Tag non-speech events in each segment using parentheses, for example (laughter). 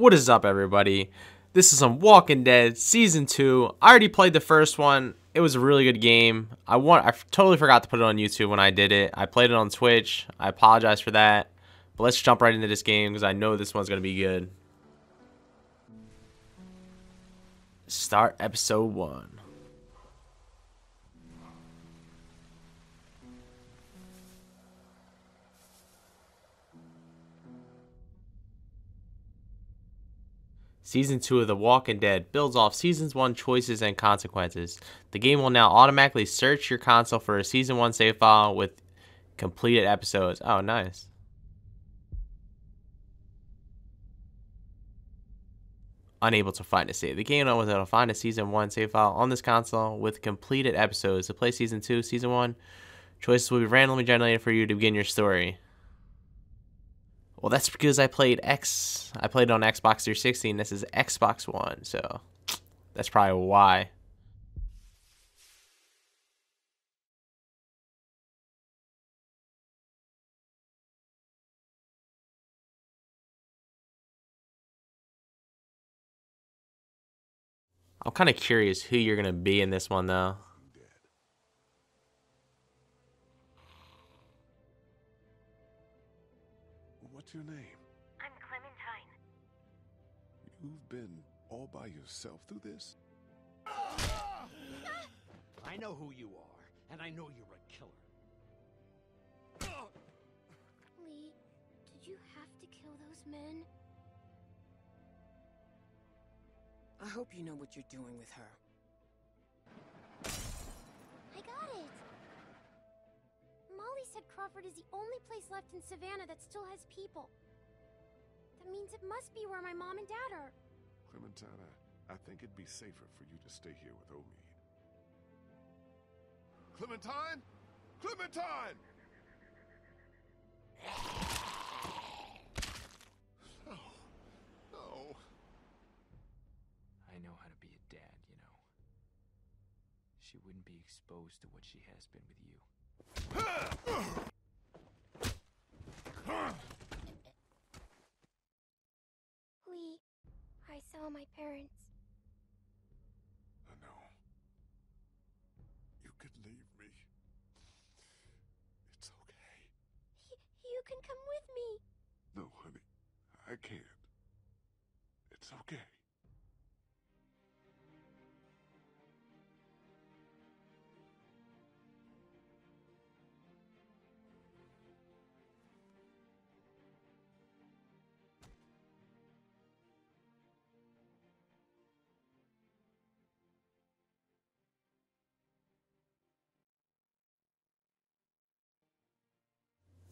What is up, everybody? This is some Walking Dead Season 2. I already played the first one. It was a really good game. I want I totally forgot to put it on YouTube when I did it. I played it on Twitch. I apologize for that. But let's jump right into this game because I know this one's going to be good. Start episode 1. Season 2 of The Walking Dead builds off Season's 1 choices and consequences. The game will now automatically search your console for a Season 1 save file with completed episodes. Oh, nice. Unable to find a save. The game was able to find a Season 1 save file on this console with completed episodes. To play Season 2, Season 1, choices will be randomly generated for you to begin your story. Well, that's because I played X. I played on Xbox 360, and this is Xbox One, so that's probably why. I'm kind of curious who you're gonna be in this one, though. Yourself through this? I know who you are, and I know you're a killer. Lee, did you have to kill those men? I hope you know what you're doing with her. I got it! Molly said Crawford is the only place left in Savannah that still has people. That means it must be where my mom and dad are. Clementine, I, I think it'd be safer for you to stay here with Omid. Clementine? Clementine! No. No. I know how to be a dad, you know. She wouldn't be exposed to what she has been with you. Lee, I saw my parents. I know. You could leave me. It's okay. Y- you can come with me. No, honey. I can't. It's okay.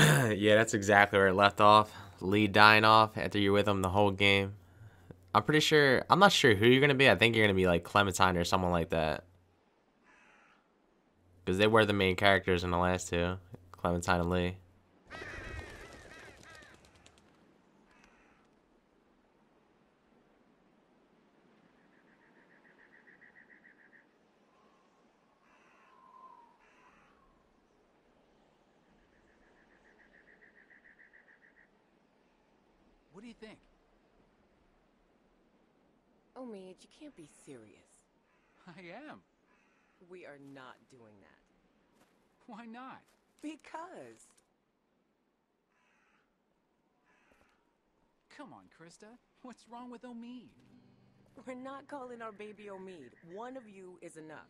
(clears throat) yeah, that's exactly where it left off. Lee dying off after you're with him the whole game. I'm pretty sure. I'm not sure who you're gonna be. I think you're gonna be like Clementine or someone like that. Because they were the main characters in the last two, Clementine and Lee. What do you think? Omid, you can't be serious. (laughs) I am. We are not doing that. Why not? Because. Come on, Christa. What's wrong with Omid? We're not calling our baby Omid. One of you is enough.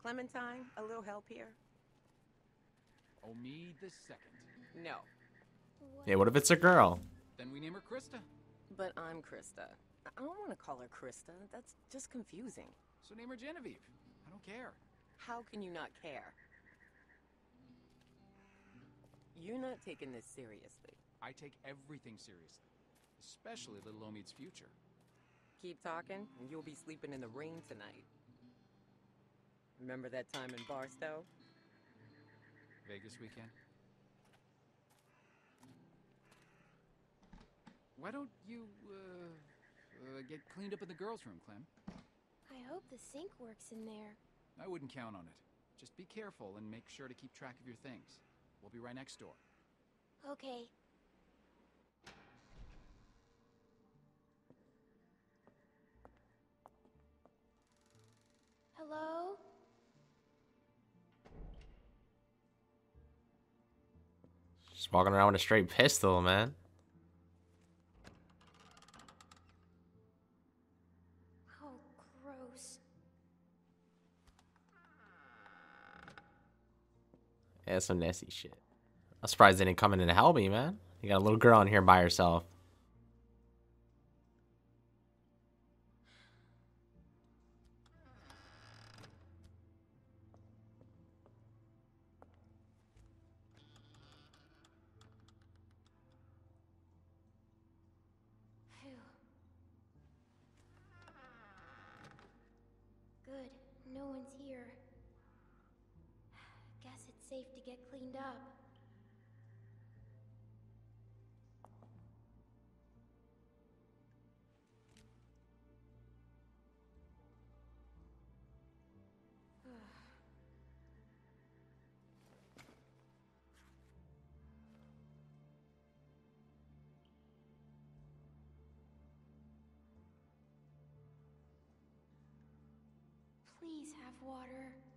Clementine, a little help here? Omid the second. No. Yeah, what if it's a girl? Then we name her Christa. But I'm Christa. I don't want to call her Christa. That's just confusing. So name her Genevieve. I don't care. How can you not care? You're not taking this seriously. I take everything seriously, especially little Omid's future. Keep talking, and you'll be sleeping in the rain tonight. Remember that time in Barstow? Vegas weekend. Why don't you uh, uh, get cleaned up in the girls' room, Clem. I hope the sink works in there. I wouldn't count on it. Just be careful and make sure to keep track of your things. We'll be right next door. Okay. Hello? Just walking around with a straight pistol, man. Yeah, some nasty shit. I'm surprised they didn't come in and help me, man. You got a little girl in here by herself. Good. No one's here. Safe to get cleaned up. (sighs) Please have water.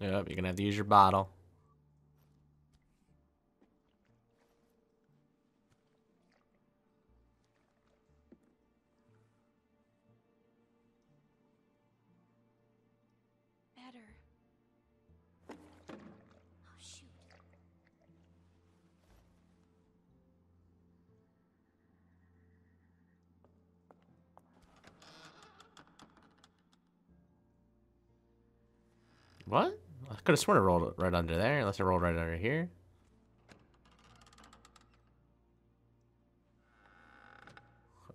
Yep, you're gonna have to use your bottle. Could have sworn it rolled right under there, unless it rolled right under here.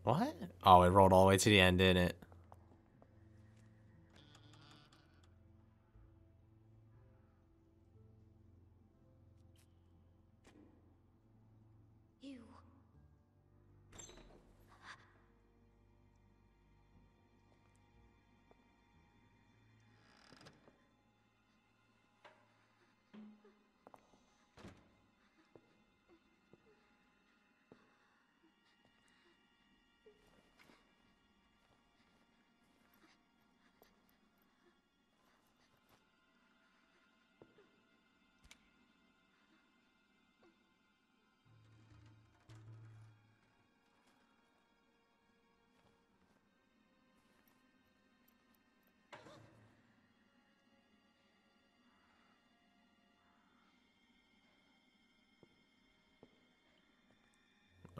What? Oh, it rolled all the way to the end, didn't it?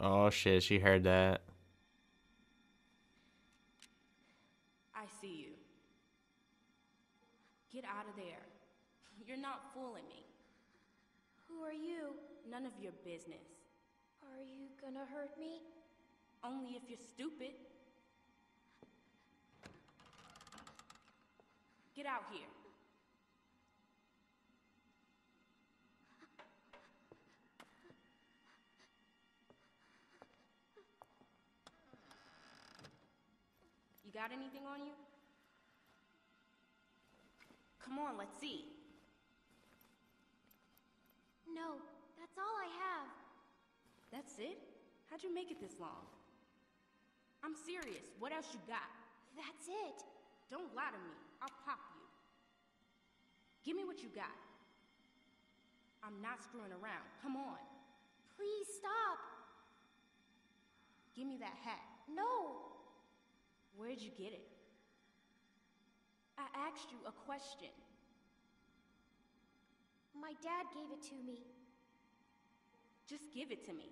Oh shit, she heard that. I see you. Get out of there. You're not fooling me. Who are you? None of your business. Are you gonna hurt me? Only if you're stupid. Get out here. You got anything on you? Come on, let's see. No, that's all I have. That's it? How'd you make it this long? I'm serious. What else you got? That's it. Don't lie to me. I'll pop you. Give me what you got. I'm not screwing around. Come on. Please stop. Give me that hat. No. Where'd you get it? I asked you a question. My dad gave it to me. Just give it to me.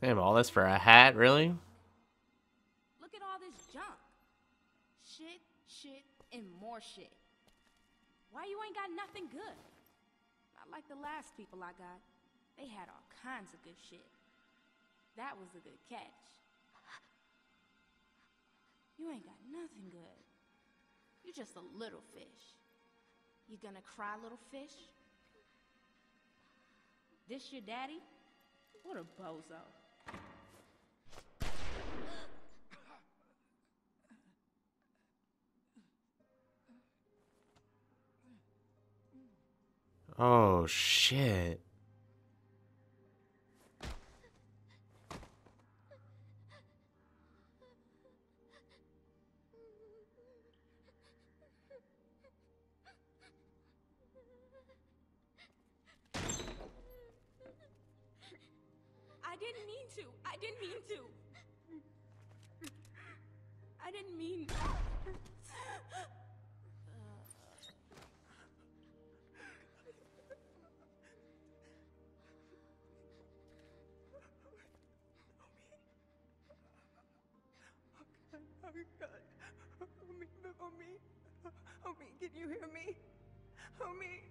Damn, all this for a hat, really? Look at all this junk. Shit, shit, and more shit. Why you ain't got nothing good? Not like the last people I got. They had all kinds of good shit. That was a good catch. You ain't got nothing good. You're just a little fish. You gonna cry, little fish? This your daddy? What a bozo. Oh shit. I didn't mean to. I didn't mean to. I didn't mean. Oh God. Oh, homie, Omid, oh, Omid, oh, can you hear me? Omid.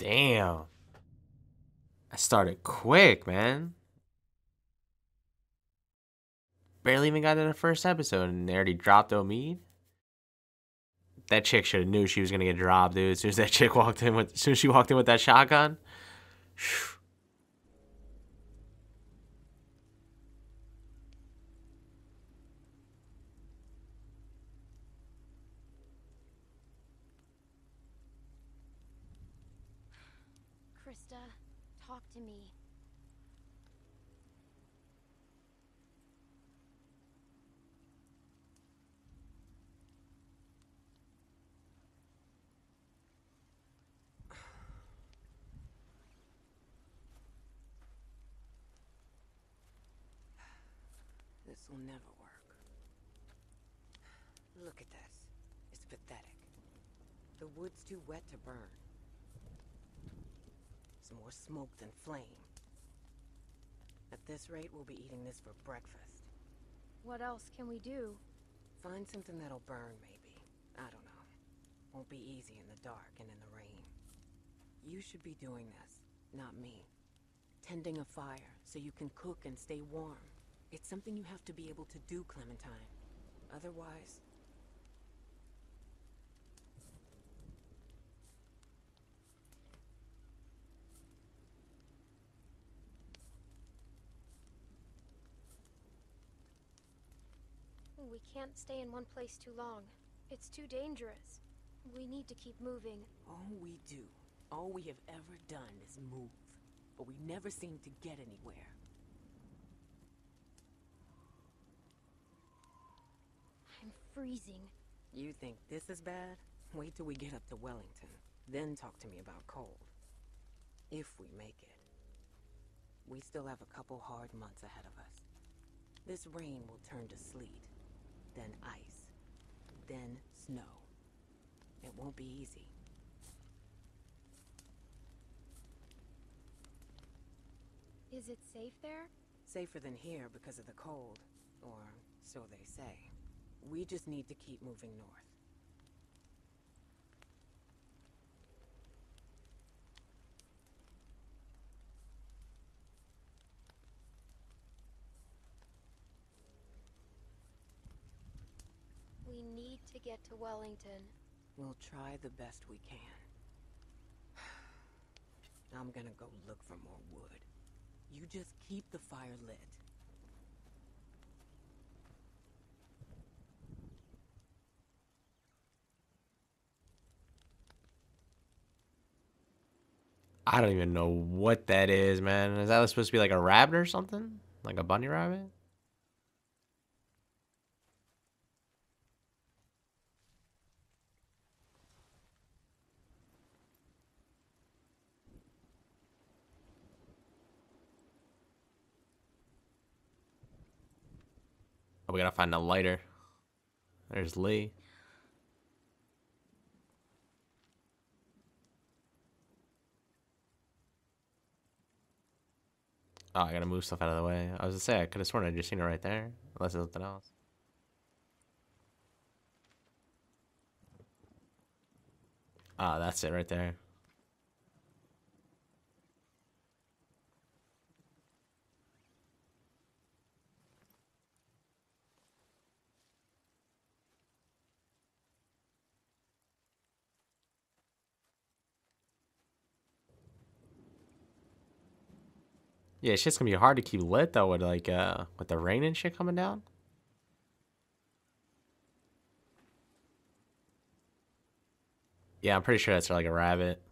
Damn. I started quick, man. Barely even got to the first episode and they already dropped Omid. That chick should have knew she was gonna get dropped, dude. As soon as that chick walked in with as soon as she walked in with that shotgun. Phew. Christa, talk me. (sighs) This will never work. Look at this. It's pathetic. The wood's too wet to burn. More smoke than flame. At this rate, we'll be eating this for breakfast. What else can we do? Find something that'll burn, maybe. I don't know. Won't be easy in the dark and in the rain. You should be doing this, not me. Tending a fire so you can cook and stay warm. It's something you have to be able to do, Clementine. Otherwise, We can't stay in one place too long. It's too dangerous. We need to keep moving. all we do, all we have ever done is move. But we never seem to get anywhere. I'm freezing. You think this is bad? Wait till we get up to Wellington. Then talk to me about cold. If we make it. We still have a couple hard months ahead of us. This rain will turn to sleet, then ice, then snow. It won't be easy. Is it safe there? Safer than here because of the cold, or so they say. We just need to keep moving north. We need to get to Wellington. We'll try the best we can. (sighs) I'm gonna go look for more wood. You just keep the fire lit. I don't even know what that is, man. Is that supposed to be like a rabbit or something? Like a bunny rabbit? Oh, we gotta find a lighter. There's Lee. Oh, I gotta move stuff out of the way. I was gonna say I could have sworn I just seen it right there, unless it's something else. Ah, that's it right there. Yeah, shit's gonna be hard to keep lit though with like uh with the rain and shit coming down. Yeah, I'm pretty sure that's like a rabbit.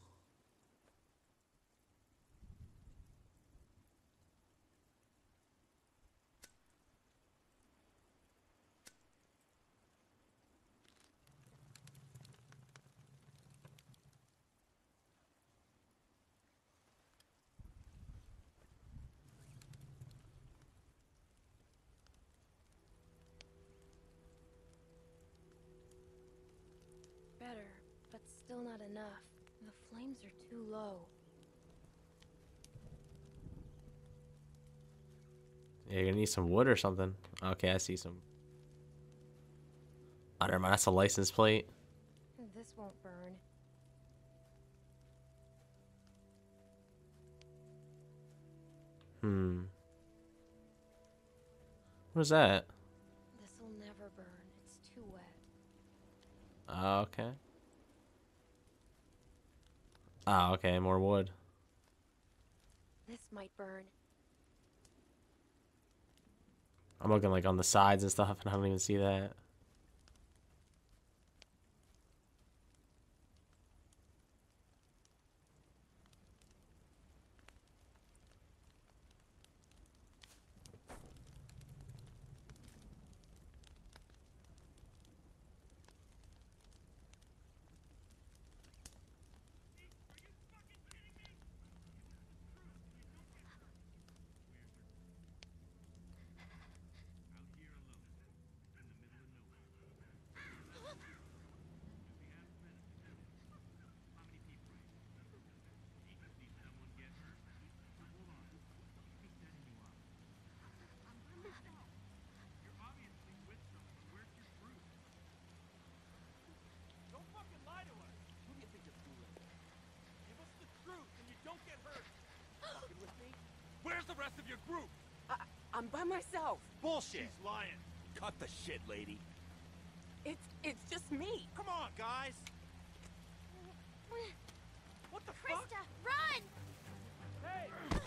Better, but still not enough. The flames are too low. Yeah, you're gonna need some wood or something. Okay, I see some. Oh, never mind. That's a license plate. This won't burn. Hmm. What is that? This'll never burn. It's too wet. Oh, okay. Oh, okay. More wood. This might burn. I'm looking like on the sides and stuff, and I don't even see that. Don't fucking lie to us. Who do you think you're fooling? Give us the truth and you don't get hurt. Fucking with me? Where's the rest of your group? I, I'm by myself. Bullshit. She's lying. Cut the shit, lady. It's it's just me. Come on, guys. What the fuck? Christa, run! Hey!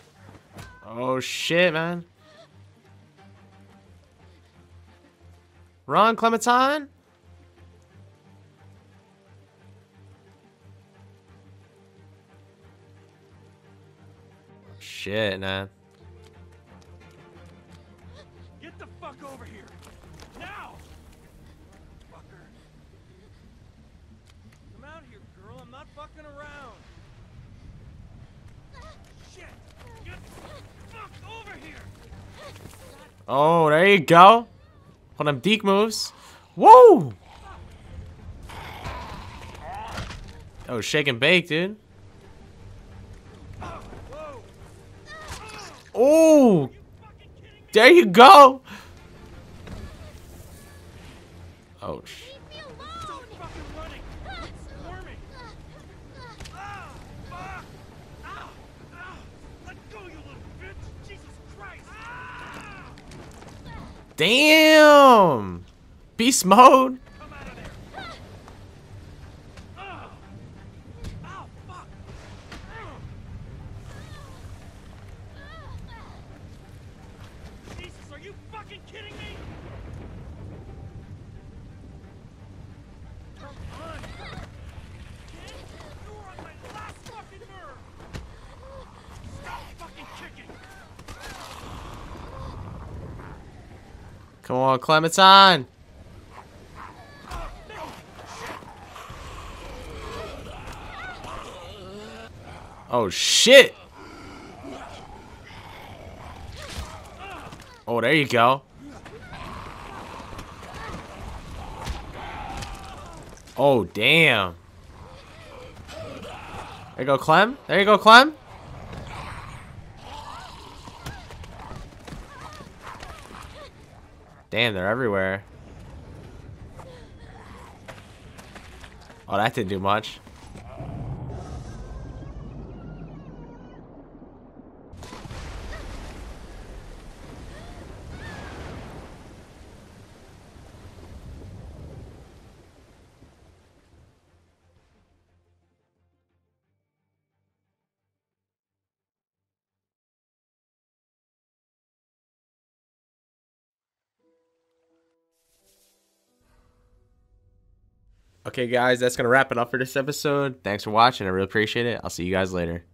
Oh shit, man. Run, Clementine. Shit, man. Oh, there you go. One of them deek moves. Woo! Oh, shake and bake, dude. Oh, there you go. Oh, sh- Leave me Stop alone! fucking running! It's squirming! Ah! Fuck! Ow! Ow! Let go, you little bitch! Jesus Christ! Ah! Damn. Beast mode. Come out of there! Ah! Ow! Fuck! Ah! Jesus, are you fucking kidding me? Come on! Kid, you were on my last fucking nerve! Stop fucking kicking! Come on, Clementine. Oh shit. Oh, there you go. Oh, damn. There you go, Clem. There you go, Clem. Damn, they're everywhere. Oh, that didn't do much. Okay, guys, that's gonna wrap it up for this episode. Thanks for watching. I really appreciate it. I'll see you guys later.